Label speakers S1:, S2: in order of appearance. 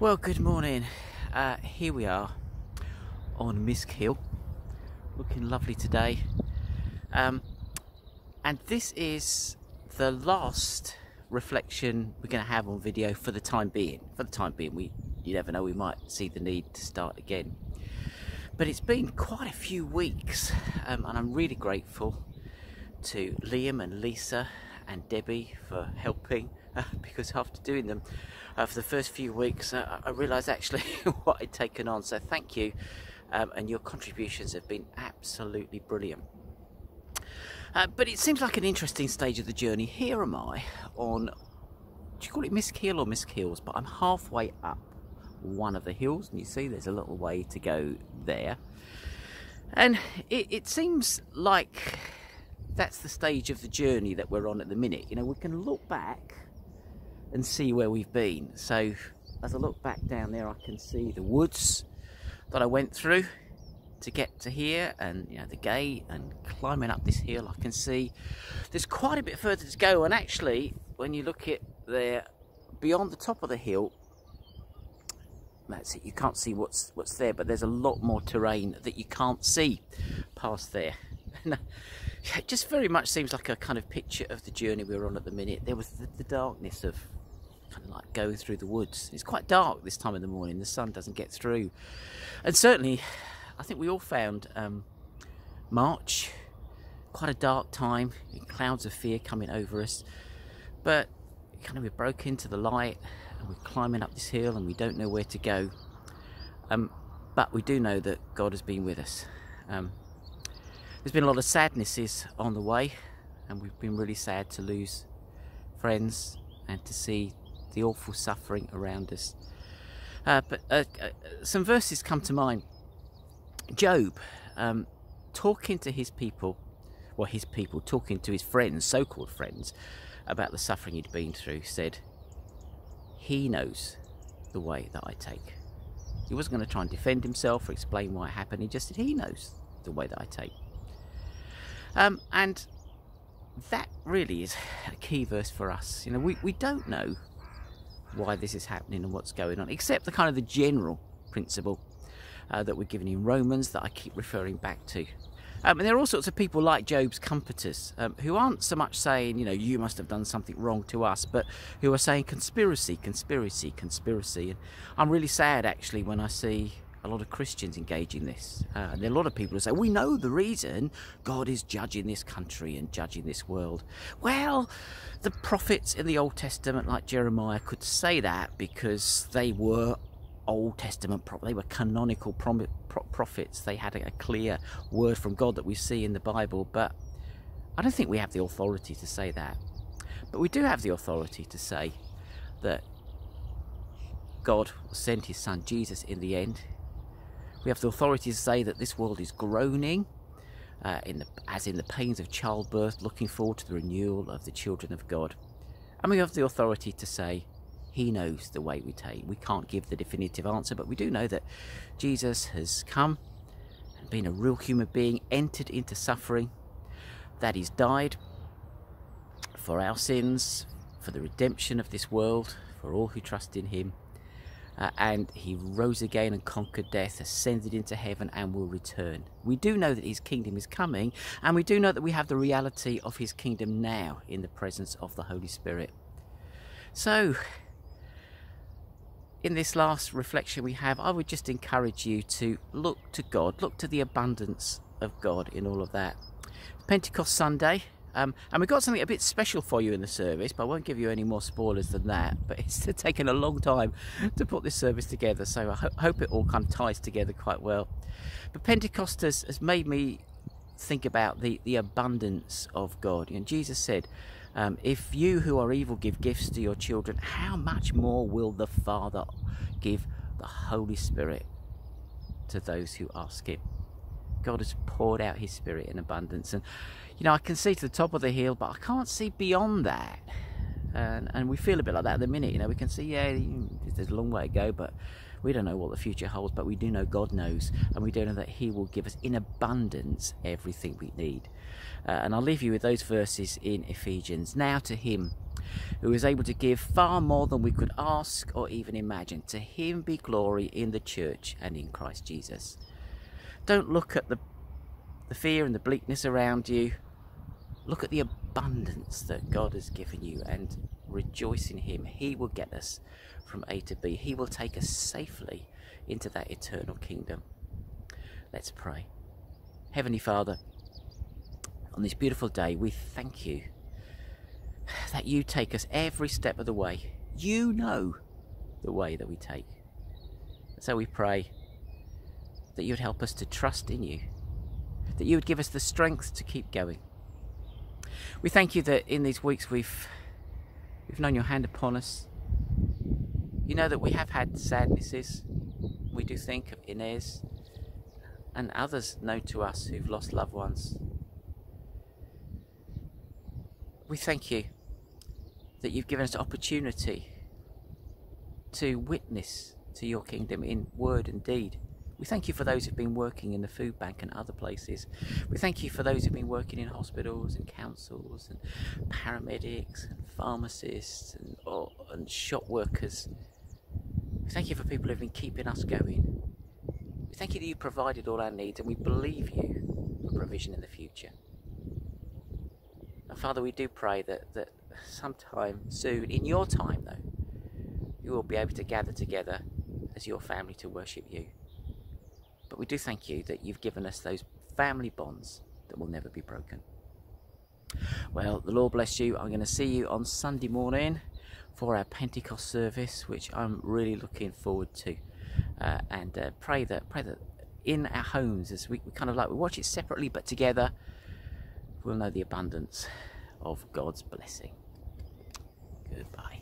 S1: Well, good morning. Uh, here we are on Misk Hill, looking lovely today. Um, and this is the last reflection we're going to have on video for the time being. For the time being, we you never know, we might see the need to start again. But it's been quite a few weeks, um, and I'm really grateful to Liam and Lisa and Debbie for helping uh, because after doing them uh, for the first few weeks, uh, I realised actually what I'd taken on. So thank you, um, and your contributions have been absolutely brilliant. Uh, but it seems like an interesting stage of the journey. Here am I on, do you call it Misk Hill or Misk Hills? But I'm halfway up one of the hills, and you see there's a little way to go there. And it, it seems like that's the stage of the journey that we're on at the minute. You know, we can look back and see where we've been. So as I look back down there, I can see the woods that I went through to get to here and you know the gate and climbing up this hill. I can see there's quite a bit further to go. And actually when you look at there beyond the top of the hill that's it. You can't see what's what's there but there's a lot more terrain that you can't see past there. Uh, it just very much seems like a kind of picture of the journey we were on at the minute. There was the, the darkness of kind of like going through the woods. It's quite dark this time of the morning. The sun doesn't get through, and certainly, I think we all found um, March quite a dark time. Clouds of fear coming over us, but kind of we broke into the light, and we're climbing up this hill, and we don't know where to go. Um, but we do know that God has been with us. Um, there's been a lot of sadnesses on the way, and we've been really sad to lose friends and to see the awful suffering around us. Uh, but uh, uh, some verses come to mind. Job, um, talking to his people, well, his people, talking to his friends, so called friends, about the suffering he'd been through, said, He knows the way that I take. He wasn't going to try and defend himself or explain why it happened. He just said, He knows the way that I take. Um, and that really is a key verse for us. You know, we, we don't know why this is happening and what's going on, except the kind of the general principle uh, that we're given in Romans that I keep referring back to. Um, and there are all sorts of people like Job's comforters um, who aren't so much saying, you know, you must have done something wrong to us, but who are saying conspiracy, conspiracy, conspiracy. And I'm really sad actually when I see a lot of Christians engaging this. Uh, and a lot of people who say, we know the reason God is judging this country and judging this world. Well, the prophets in the Old Testament, like Jeremiah, could say that because they were Old Testament, they were canonical prophets. They had a clear word from God that we see in the Bible, but I don't think we have the authority to say that. But we do have the authority to say that God sent his son Jesus in the end we have the authority to say that this world is groaning, uh, in the, as in the pains of childbirth, looking forward to the renewal of the children of God. And we have the authority to say, He knows the way we take. We can't give the definitive answer, but we do know that Jesus has come and been a real human being, entered into suffering, that He's died for our sins, for the redemption of this world, for all who trust in Him uh, and he rose again and conquered death, ascended into heaven, and will return. We do know that his kingdom is coming, and we do know that we have the reality of his kingdom now in the presence of the Holy Spirit. So, in this last reflection we have, I would just encourage you to look to God, look to the abundance of God in all of that. Pentecost Sunday, um, and we've got something a bit special for you in the service, but I won't give you any more spoilers than that. But it's taken a long time to put this service together, so I ho hope it all kind of ties together quite well. But Pentecost has, has made me think about the, the abundance of God. And Jesus said, um, If you who are evil give gifts to your children, how much more will the Father give the Holy Spirit to those who ask Him? God has poured out His Spirit in abundance. And, you know, I can see to the top of the hill, but I can't see beyond that. And, and we feel a bit like that at the minute. You know, we can see, yeah, there's a long way to go, but we don't know what the future holds. But we do know God knows, and we do know that He will give us in abundance everything we need. Uh, and I'll leave you with those verses in Ephesians. Now to Him who is able to give far more than we could ask or even imagine. To him be glory in the church and in Christ Jesus. Don't look at the, the fear and the bleakness around you. Look at the abundance that God has given you and rejoice in Him. He will get us from A to B. He will take us safely into that eternal kingdom. Let's pray. Heavenly Father, on this beautiful day, we thank you that you take us every step of the way. You know the way that we take. So we pray that you would help us to trust in you, that you would give us the strength to keep going. We thank you that in these weeks we've we've known your hand upon us. You know that we have had sadnesses. We do think of Inez and others known to us who've lost loved ones. We thank you that you've given us opportunity to witness to your kingdom in word and deed. We thank you for those who've been working in the food bank and other places. We thank you for those who've been working in hospitals and councils and paramedics and pharmacists and, oh, and shop workers. We thank you for people who've been keeping us going. We thank you that you provided all our needs and we believe you for provision in the future. And Father, we do pray that, that sometime soon, in your time though, you will be able to gather together as your family to worship you. But we do thank you that you've given us those family bonds that will never be broken. Well, the Lord bless you. I'm going to see you on Sunday morning for our Pentecost service, which I'm really looking forward to. Uh, and uh, pray that pray that in our homes, as we, we kind of like we watch it separately but together, we'll know the abundance of God's blessing. Goodbye.